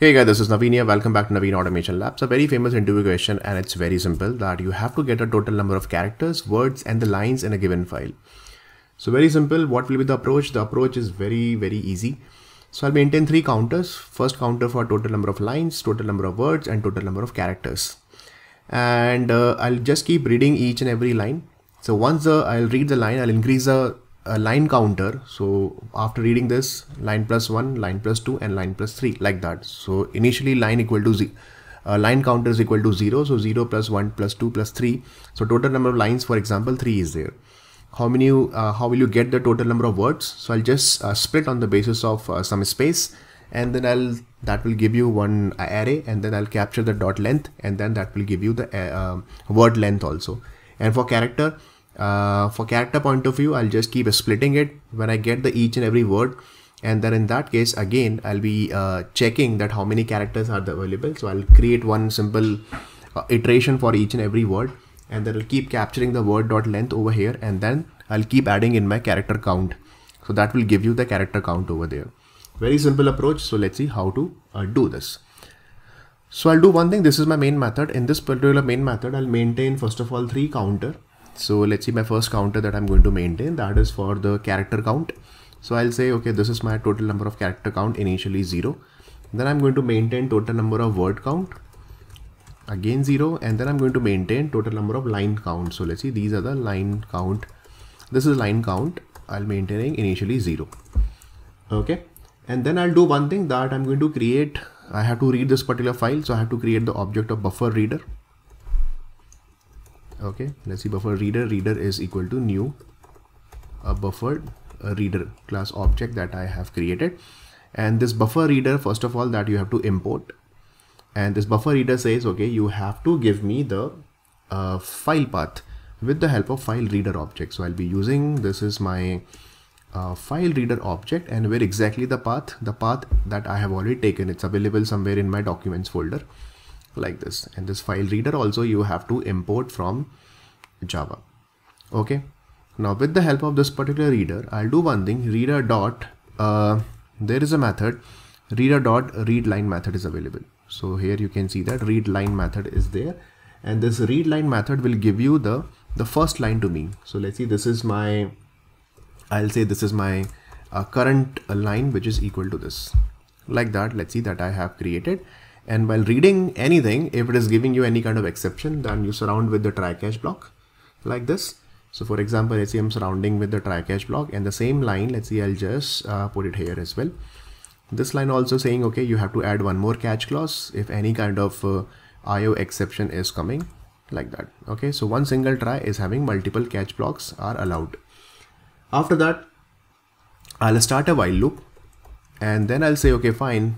Hey guys, this is here. Welcome back to Naveen Automation Labs. A very famous interview question and it's very simple that you have to get a total number of characters, words and the lines in a given file. So very simple. What will be the approach? The approach is very, very easy. So I'll maintain three counters. First counter for total number of lines, total number of words and total number of characters. And uh, I'll just keep reading each and every line. So once uh, I'll read the line, I'll increase the a line counter. So after reading this line plus 1 line plus 2 and line plus 3 like that. So initially line equal to z uh, line counter is equal to 0 so 0 plus 1 plus 2 plus 3 so total number of lines for example 3 is there. How many uh, how will you get the total number of words? So i'll just uh, split on the basis of uh, some space and then i'll that will give you one array and then i'll capture the dot length and then that will give you the uh, word length also. And for character uh, for character point of view I'll just keep splitting it when I get the each and every word. And then in that case again I'll be uh, checking that how many characters are available. So I'll create one simple uh, iteration for each and every word. And then I'll keep capturing the word dot length over here. And then I'll keep adding in my character count. So that will give you the character count over there. Very simple approach. So let's see how to uh, do this. So I'll do one thing. This is my main method. In this particular main method I'll maintain first of all three counter so let's see my first counter that I'm going to maintain. That is for the character count. So I'll say okay this is my total number of character count initially 0 then I'm going to maintain total number of word count again 0 and then I'm going to maintain total number of line count. So let's see these are the line count. This is line count. I'll maintaining initially 0 okay. And then I'll do one thing that I'm going to create. I have to read this particular file. So I have to create the object of buffer reader okay let's see buffer reader. Reader is equal to new a buffered a reader class object that I have created. And this buffer reader first of all that you have to import. And this buffer reader says okay you have to give me the uh, file path with the help of file reader object. So I'll be using this is my uh, file reader object and where exactly the path the path that I have already taken. It's available somewhere in my documents folder like this. And this file reader also you have to import from java. Okay? Now with the help of this particular reader i'll do one thing. Reader dot uh, there is a method. Reader dot read line method is available. So here you can see that read line method is there. And this read line method will give you the the first line to me. So let's see this is my i'll say this is my uh, current line which is equal to this. Like that let's see that i have created and while reading anything, if it is giving you any kind of exception, then you surround with the try catch block like this. So for example, let's see I'm surrounding with the try catch block and the same line, let's see I'll just uh, put it here as well. This line also saying, okay, you have to add one more catch clause if any kind of uh, IO exception is coming like that. Okay, so one single try is having multiple catch blocks are allowed. After that, I'll start a while loop and then I'll say, okay, fine,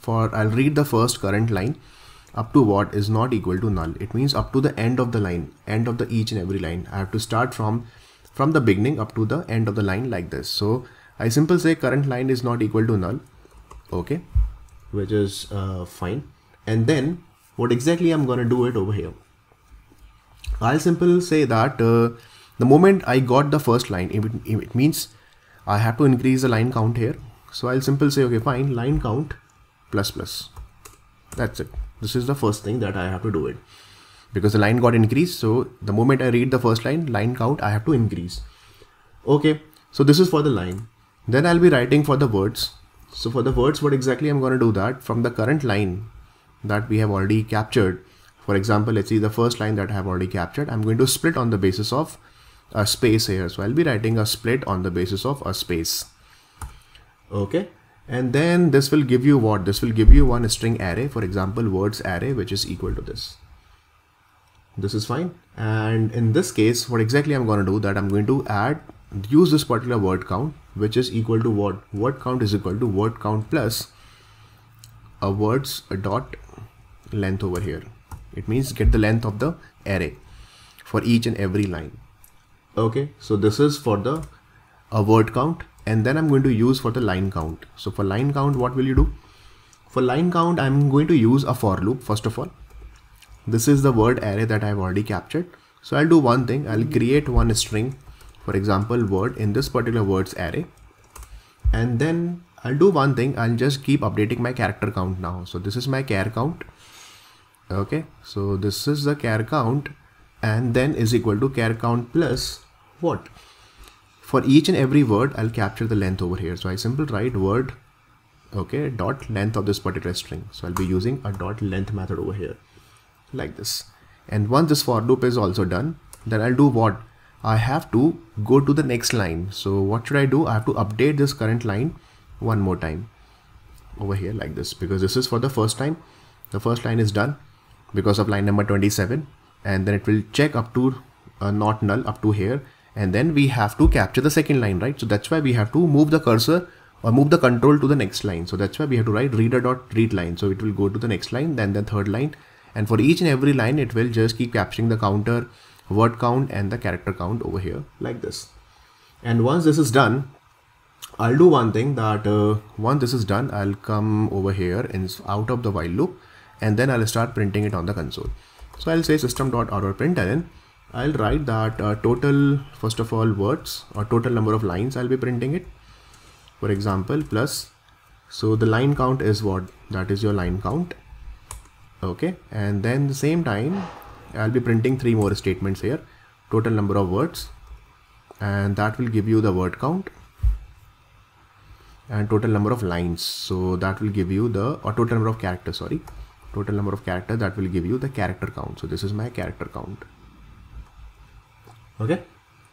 for I'll read the first current line up to what is not equal to null. It means up to the end of the line, end of the each and every line. I have to start from from the beginning up to the end of the line like this. So I simply say current line is not equal to null. Okay, which is uh, fine. And then what exactly I'm gonna do it over here. I'll simply say that uh, the moment I got the first line, it, it means I have to increase the line count here. So I'll simply say, okay, fine, line count plus plus. That's it. This is the first thing that I have to do it. Because the line got increased so the moment I read the first line line count I have to increase. Okay so this is for the line. Then I'll be writing for the words. So for the words what exactly I'm going to do that? From the current line that we have already captured. For example let's see the first line that I have already captured. I'm going to split on the basis of a space here. So I'll be writing a split on the basis of a space. Okay and then this will give you what? This will give you one string array for example words array which is equal to this. This is fine. And in this case what exactly I'm going to do that I'm going to add use this particular word count which is equal to what? Word count is equal to word count plus a words a dot length over here. It means get the length of the array for each and every line. Okay so this is for the a word count and then I'm going to use for the line count. So for line count, what will you do? For line count, I'm going to use a for loop first of all. This is the word array that I've already captured. So I'll do one thing. I'll create one string, for example, word in this particular words array. And then I'll do one thing. I'll just keep updating my character count now. So this is my char count. Okay. So this is the char count and then is equal to char count plus what? For each and every word, I'll capture the length over here. So I simply write word, okay, dot length of this particular string. So I'll be using a dot length method over here like this. And once this for loop is also done, then I'll do what? I have to go to the next line. So what should I do? I have to update this current line one more time over here like this because this is for the first time. The first line is done because of line number 27 and then it will check up to uh, not null up to here and then we have to capture the second line right? So that's why we have to move the cursor or move the control to the next line. So that's why we have to write reader dot read line. So it will go to the next line then the third line. And for each and every line it will just keep capturing the counter word count and the character count over here like this. And once this is done I'll do one thing that uh, once this is done I'll come over here and out of the while loop and then I'll start printing it on the console. So I'll say system.out.println I'll write that uh, total first of all words or total number of lines I'll be printing it. For example plus. So the line count is what? That is your line count. Okay? And then the same time I'll be printing three more statements here. Total number of words. And that will give you the word count. And total number of lines. So that will give you the or total number of characters sorry. Total number of characters that will give you the character count. So this is my character count okay.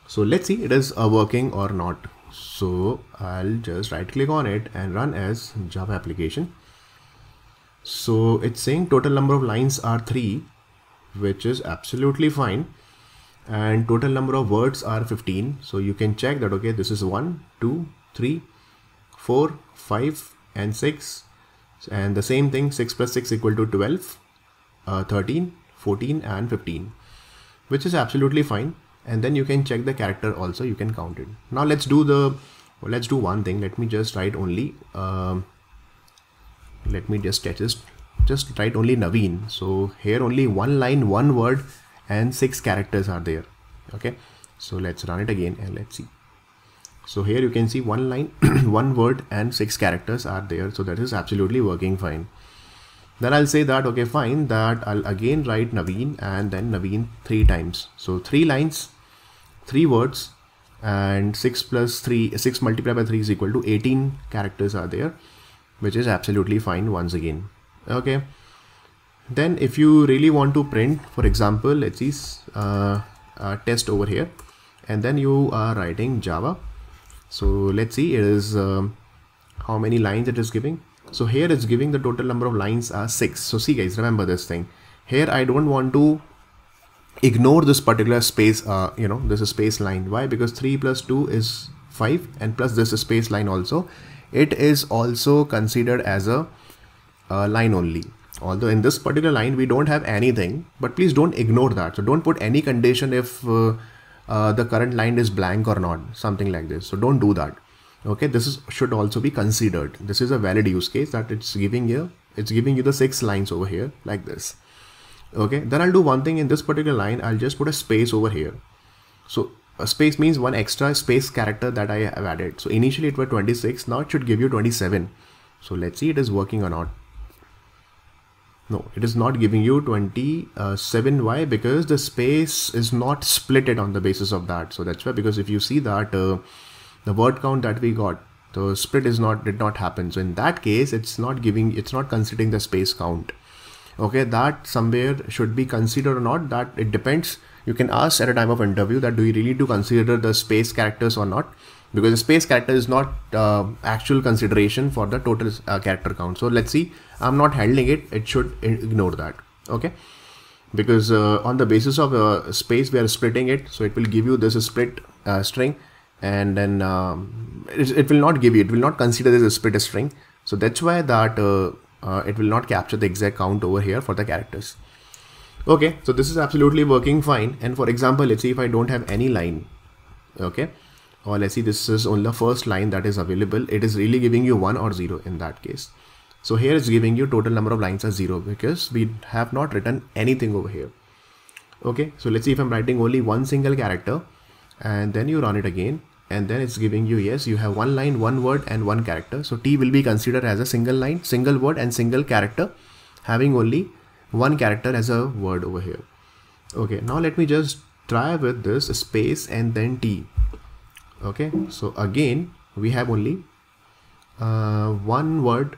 So let's see it is uh, working or not. So I'll just right click on it and run as Java application. So it's saying total number of lines are three which is absolutely fine. And total number of words are 15 so you can check that okay this is 1 2 3 4 5 and 6 and the same thing 6 plus 6 equal to 12 uh, 13 14 and 15 which is absolutely fine and then you can check the character also you can count it. Now let's do the well, let's do one thing. Let me just write only um, let me just this. Just write only Naveen. So here only one line one word and six characters are there. Okay? So let's run it again and let's see. So here you can see one line one word and six characters are there. So that is absolutely working fine. Then I'll say that okay fine that I'll again write Naveen and then Naveen three times. So three lines three words and 6 plus 3 6 multiplied by 3 is equal to 18 characters are there which is absolutely fine once again. Okay. Then if you really want to print for example let's see uh, test over here and then you are writing java. So let's see it is um, how many lines it is giving. So here it's giving the total number of lines are six. So see guys remember this thing. Here i don't want to ignore this particular space uh, you know this is space line. Why? Because 3 plus 2 is 5 and plus this is space line also. It is also considered as a uh, line only. Although in this particular line we don't have anything but please don't ignore that. So don't put any condition if uh, uh, the current line is blank or not something like this. So don't do that. Okay? This is should also be considered. This is a valid use case that it's giving you it's giving you the six lines over here like this okay then I'll do one thing in this particular line I'll just put a space over here so a space means one extra space character that I have added. So initially it was 26, now it should give you 27. So let's see it is working or not. No, it is not giving you 27. Why? Because the space is not splitted on the basis of that. So that's why, because if you see that uh, the word count that we got, the split is not, did not happen. So in that case, it's not giving, it's not considering the space count. Okay, that somewhere should be considered or not, that it depends. You can ask at a time of interview that do you really to consider the space characters or not? Because the space character is not uh, actual consideration for the total uh, character count. So let's see. I'm not handling it. It should ignore that. Okay? Because uh, on the basis of uh, space we are splitting it. So it will give you this split uh, string. And then um, it, it, will not give you it will not consider this a split string. So that's why that uh, it will not capture the exact count over here for the characters. Okay so this is absolutely working fine. And for example let's see if I don't have any line. Okay or let's see this is only the first line that is available. It is really giving you one or zero in that case. So here it's giving you total number of lines as zero because we have not written anything over here. Okay so let's see if I'm writing only one single character and then you run it again and then it's giving you yes you have one line one word and one character. So t will be considered as a single line single word and single character having only one character as a word over here. Okay now let me just try with this space and then t. Okay so again we have only uh, one word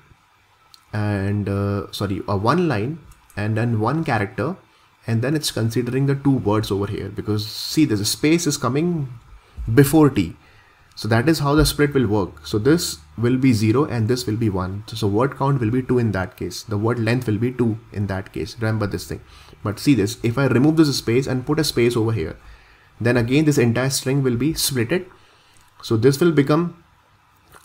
and uh, sorry uh, one line and then one character and then it's considering the two words over here because see there's a space is coming before t. So that is how the split will work. So this will be 0 and this will be 1 so, word count will be 2 in that case. The word length will be 2 in that case. Remember this thing. But see this. If I remove this space and put a space over here then again this entire string will be splitted. So this will become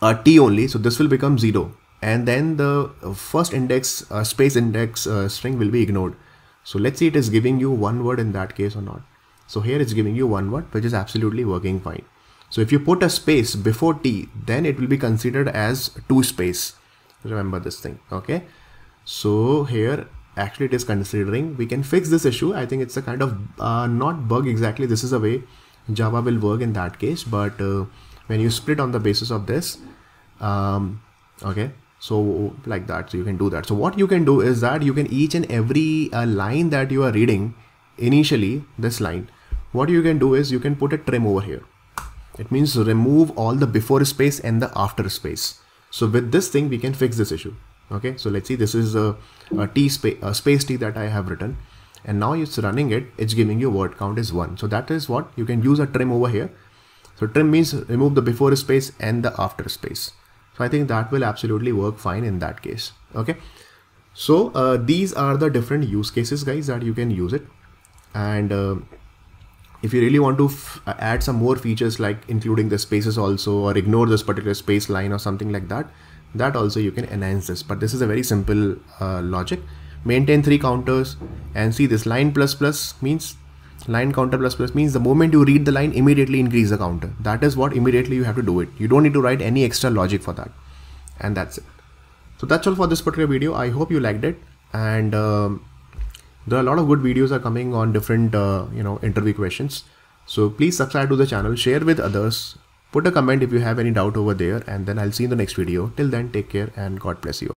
a t only. So this will become 0 and then the first index uh, space index uh, string will be ignored. So let's see it is giving you one word in that case or not so here it's giving you one word which is absolutely working fine so if you put a space before t, then it will be considered as two space. Remember this thing, okay? So here actually it is considering we can fix this issue. I think it's a kind of uh, not bug exactly. This is a way Java will work in that case. But uh, when you split on the basis of this, um, okay, so like that, so you can do that. So what you can do is that you can each and every uh, line that you are reading initially this line, what you can do is you can put a trim over here it means remove all the before space and the after space. So with this thing, we can fix this issue. Okay, so let's see, this is a, a t space, a space t that I have written. And now it's running it, it's giving you word count is one. So that is what you can use a trim over here. So trim means remove the before space and the after space. So I think that will absolutely work fine in that case. Okay. So uh, these are the different use cases guys that you can use it. And uh, if you really want to uh, add some more features like including the spaces also or ignore this particular space line or something like that that also you can enhance this. But this is a very simple uh, logic. Maintain three counters and see this line plus plus means line counter plus plus means the moment you read the line immediately increase the counter. That is what immediately you have to do it. You don't need to write any extra logic for that. And that's it. So that's all for this particular video. I hope you liked it. And um, there are a lot of good videos are coming on different uh, you know interview questions. So please subscribe to the channel share with others put a comment if you have any doubt over there and then i'll see you in the next video. Till then take care and god bless you